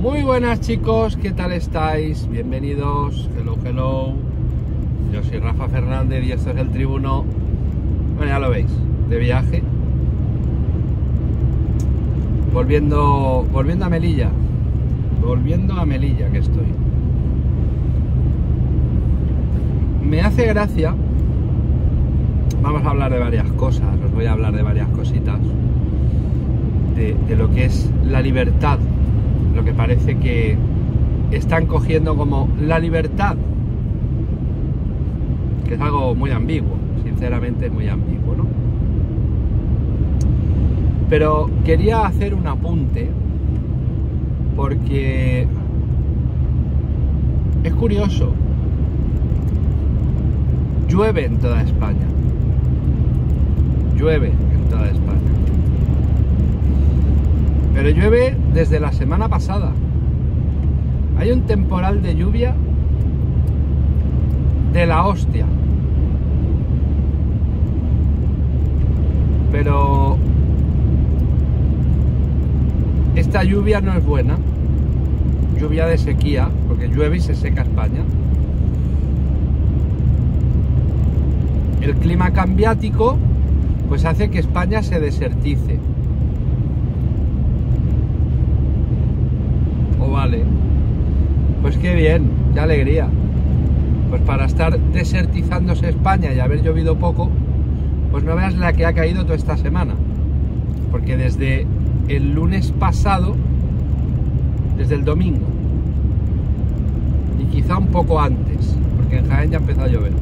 Muy buenas chicos, ¿qué tal estáis? Bienvenidos, hello, hello. Yo soy Rafa Fernández y esto es el Tribuno. Bueno, ya lo veis, de viaje. Volviendo, volviendo a Melilla. Volviendo a Melilla que estoy. Me hace gracia. Vamos a hablar de varias cosas, os voy a hablar de varias cositas. De, de lo que es la libertad lo que parece que están cogiendo como la libertad, que es algo muy ambiguo, sinceramente muy ambiguo, ¿no? Pero quería hacer un apunte porque es curioso, llueve en toda España, llueve en toda España. Pero llueve desde la semana pasada. Hay un temporal de lluvia de la hostia. Pero esta lluvia no es buena. Lluvia de sequía, porque llueve y se seca España. El clima cambiático pues hace que España se desertice. Pues qué bien, qué alegría. Pues para estar desertizándose España y haber llovido poco, pues no veas la que ha caído toda esta semana. Porque desde el lunes pasado, desde el domingo, y quizá un poco antes, porque en Jaén ya empezó a llover.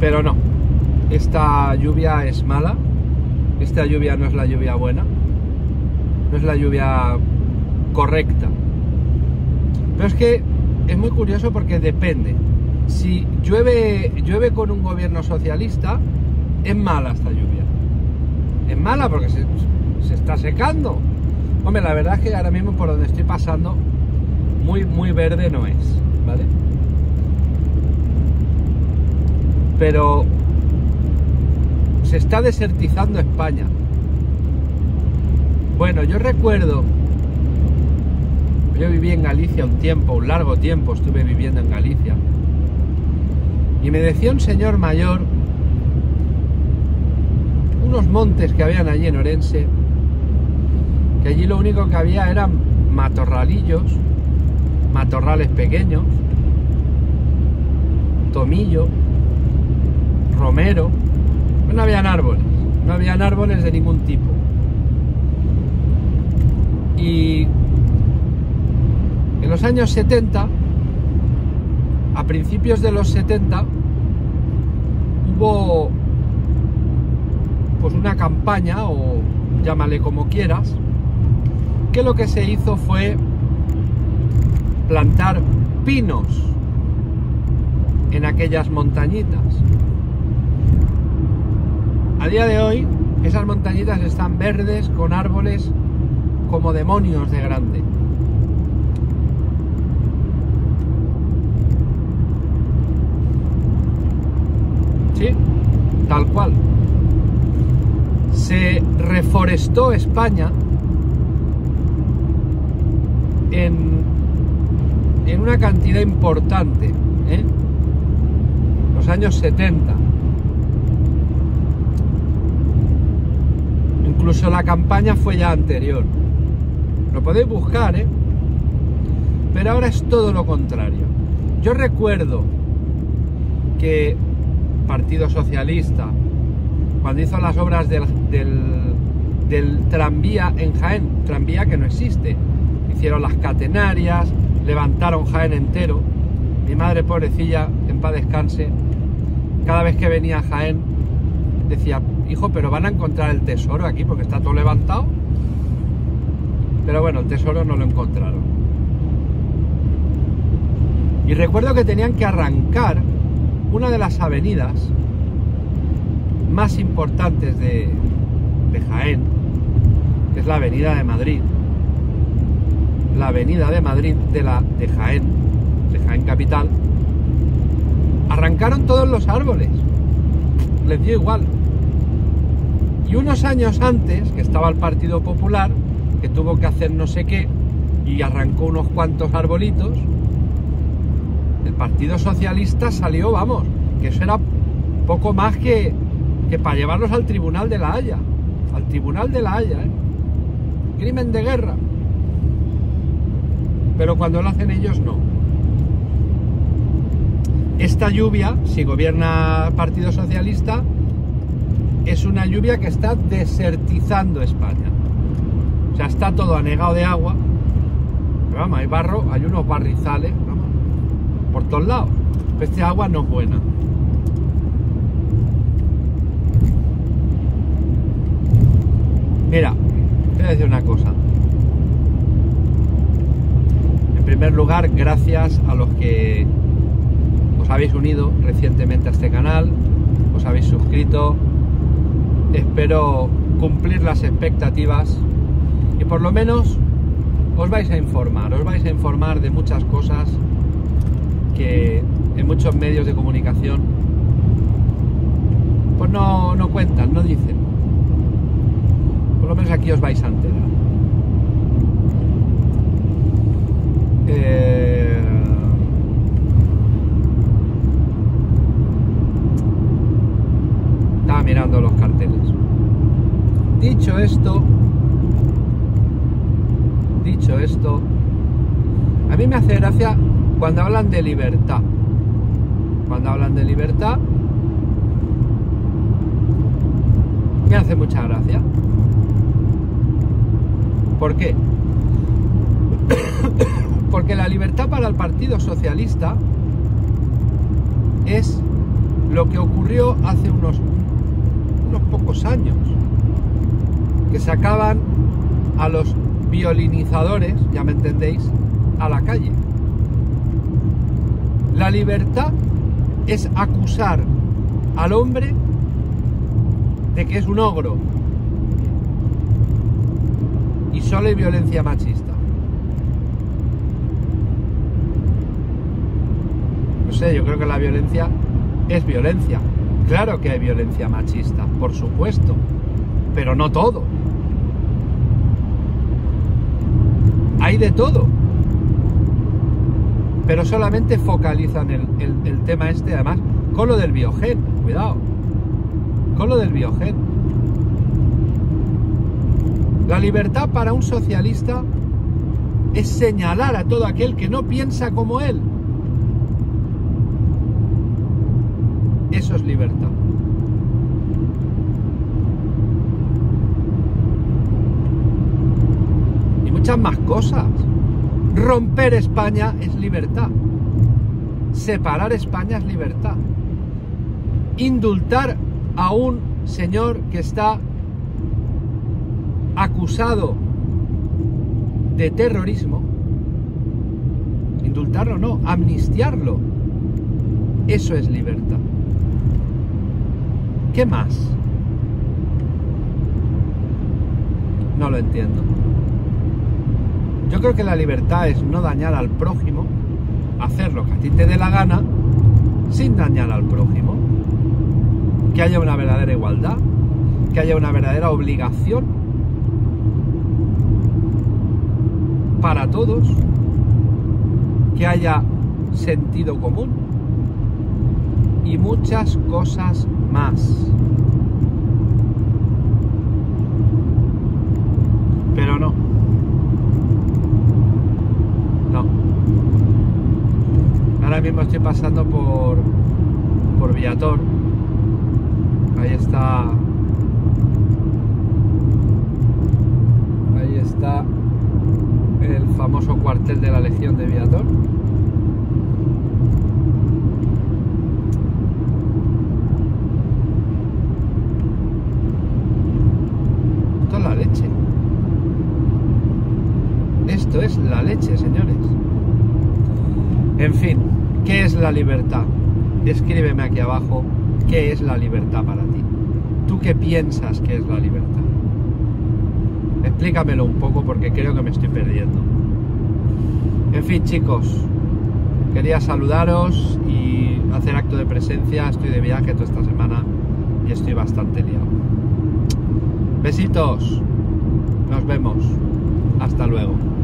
Pero no, esta lluvia es mala, esta lluvia no es la lluvia buena, no es la lluvia correcta. Pero es que es muy curioso porque depende. Si llueve, llueve con un gobierno socialista, es mala esta lluvia. Es mala porque se, se está secando. Hombre, la verdad es que ahora mismo por donde estoy pasando, muy, muy verde no es, ¿vale? Pero se está desertizando España. Bueno, yo recuerdo, yo viví en Galicia un tiempo, un largo tiempo estuve viviendo en Galicia, y me decía un señor mayor, unos montes que habían allí en Orense, que allí lo único que había eran matorralillos, matorrales pequeños, tomillo, romero, no habían árboles, no habían árboles de ningún tipo. Y en los años 70, a principios de los 70, hubo pues una campaña, o llámale como quieras, que lo que se hizo fue plantar pinos en aquellas montañitas. A día de hoy, esas montañitas están verdes con árboles como demonios de grande. Sí, tal cual. Se reforestó España en, en una cantidad importante, ¿eh? los años 70. Incluso la campaña fue ya anterior. Lo podéis buscar, ¿eh? Pero ahora es todo lo contrario. Yo recuerdo que Partido Socialista, cuando hizo las obras del, del, tranvía en Jaén, tranvía que no existe, hicieron las catenarias, levantaron Jaén entero. Mi madre pobrecilla, en paz descanse, cada vez que venía a Jaén decía, hijo, pero van a encontrar el tesoro aquí porque está todo levantado. Pero bueno, el tesoro no lo encontraron. Y recuerdo que tenían que arrancar una de las avenidas más importantes de, Jaén, que es la Avenida de Madrid. La Avenida de Madrid de, la, de Jaén, de Jaén Capital. Arrancaron todos los árboles. Les dio igual Y unos años antes, que estaba el Partido Popular, que tuvo que hacer no sé qué, y arrancó unos cuantos arbolitos, el Partido Socialista salió, vamos, que eso era poco más que, que para llevarlos al Tribunal de la Haya. Al Tribunal de la Haya, ¿eh? Crimen de guerra. Pero cuando lo hacen ellos, no. Esta lluvia, si gobierna Partido Socialista, es una lluvia que está desertizando España. O sea, está todo anegado de agua. Pero vamos, hay barro, hay unos barrizales, por todos lados. Este agua no es buena. Mira, te voy a decir una cosa. En primer lugar, gracias a los que os habéis unido recientemente a este canal, os habéis suscrito. Espero cumplir las expectativas y por lo menos os vais a informar, os vais a informar de muchas cosas que en muchos medios de comunicación pues no, no cuentan, no dicen. Por lo menos aquí os vais a enterar. Eh, Estaba mirando los carteles. Dicho esto, dicho esto, a mí me hace gracia cuando hablan de libertad. Cuando hablan de libertad, me hace mucha gracia. ¿Por qué? Porque la libertad para el Partido Socialista es lo que ocurrió hace unos, unos pocos años, que sacaban a los violinizadores, ya me entendéis, a la calle. La libertad es acusar al hombre de que es un ogro y solo hay violencia machista. No sé, yo creo que la violencia es violencia. Claro que hay violencia machista, por supuesto, pero no todo. Hay de todo. Pero solamente focalizan el, el, tema este, además, con lo del biogen, cuidado, con lo del biogen. La libertad para un socialista es señalar a todo aquel que no piensa como él. Eso es libertad. Muchas más cosas. Romper España es libertad. Separar España es libertad. Indultar a un señor que está acusado de terrorismo, indultarlo no, amnistiarlo, eso es libertad. ¿Qué más? No lo entiendo. Yo creo que la libertad es no dañar al prójimo, hacer lo que a ti te dé la gana, sin dañar al prójimo. Que haya una verdadera igualdad, que haya una verdadera obligación para todos, que haya sentido común y muchas cosas más. Pero no. No. Ahora mismo estoy pasando por por Viator. Ahí está. Ahí está el famoso cuartel de la Legión de Viator. Esto es la leche. Esto es la leche, señores. En fin, ¿qué es la libertad? Escríbeme aquí abajo qué es la libertad para ti. ¿Tú qué piensas que es la libertad? Explícamelo un poco porque creo que me estoy perdiendo. En fin, chicos, quería saludaros y hacer acto de presencia. Estoy de viaje toda esta semana y estoy bastante liado. Besitos. Nos vemos. Hasta luego.